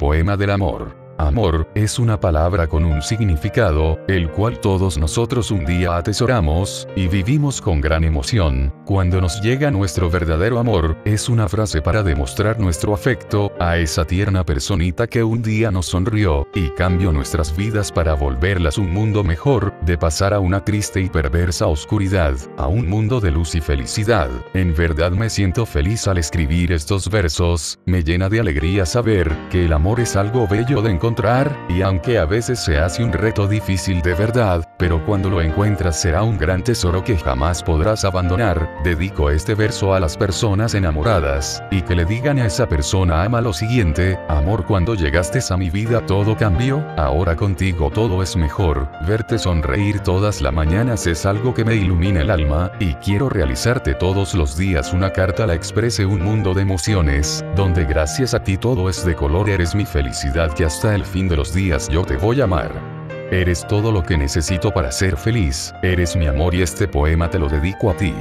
poema del amor. Amor, es una palabra con un significado, el cual todos nosotros un día atesoramos, y vivimos con gran emoción. Cuando nos llega nuestro verdadero amor, es una frase para demostrar nuestro afecto, a esa tierna personita que un día nos sonrió, y cambió nuestras vidas para volverlas un mundo mejor, de pasar a una triste y perversa oscuridad, a un mundo de luz y felicidad. En verdad me siento feliz al escribir estos versos, me llena de alegría saber, que el amor es algo bello de encontrar y aunque a veces se hace un reto difícil de verdad, pero cuando lo encuentras será un gran tesoro que jamás podrás abandonar, dedico este verso a las personas enamoradas, y que le digan a esa persona ama lo siguiente, amor cuando llegaste a mi vida todo cambió, ahora contigo todo es mejor, verte sonreír todas las mañanas es algo que me ilumina el alma, y quiero realizarte todos los días una carta la exprese un mundo de emociones, donde gracias a ti todo es de color eres mi felicidad que hasta el fin de los días yo te voy a amar. Eres todo lo que necesito para ser feliz, eres mi amor y este poema te lo dedico a ti.